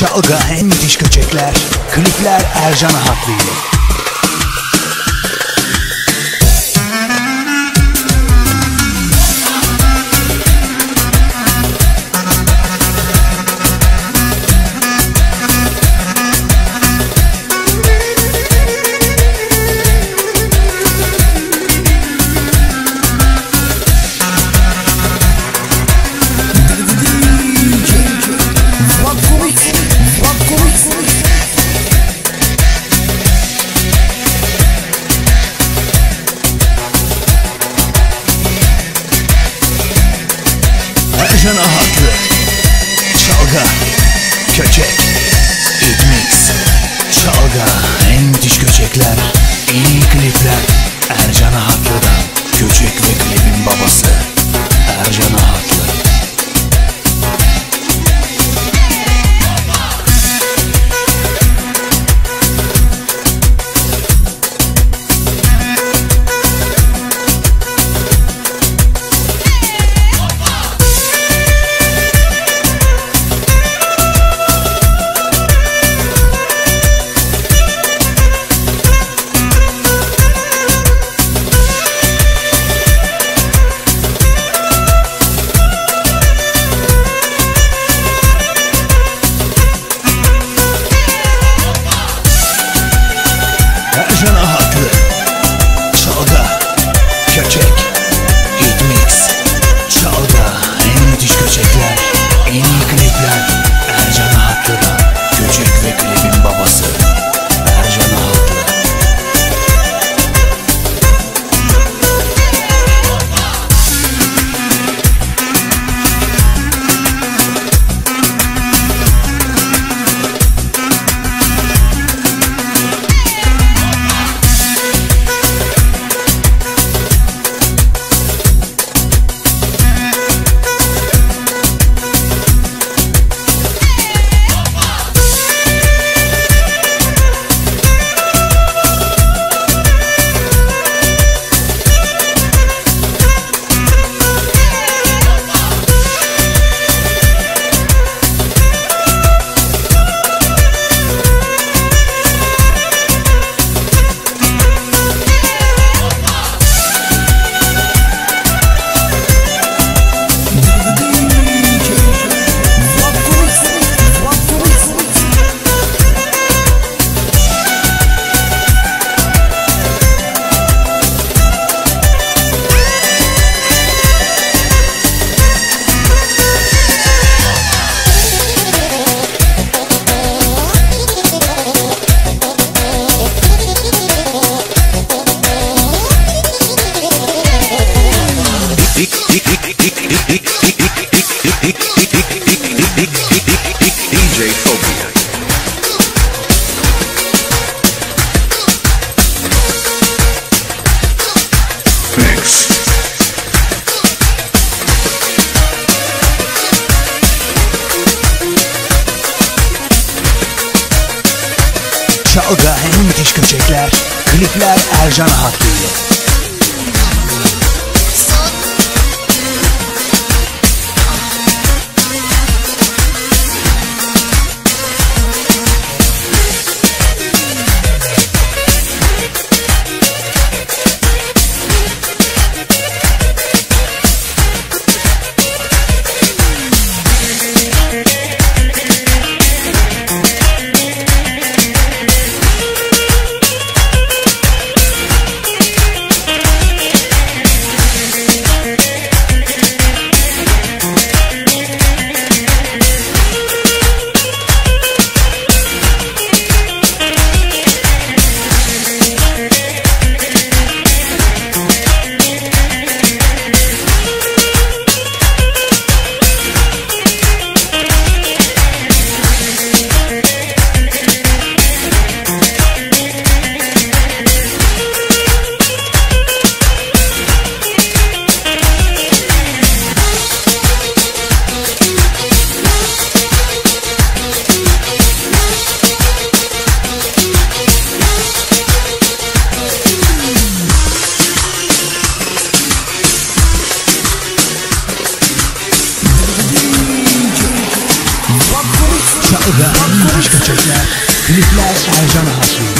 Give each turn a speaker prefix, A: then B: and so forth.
A: Çalga en müthiş köçekler. Klipler Ercan Haklı'yı жена. Çalga hem müthiş köçekler, klipler Ercan Haklı Slogan, başka çekler, klipler Ercan'a hasbi.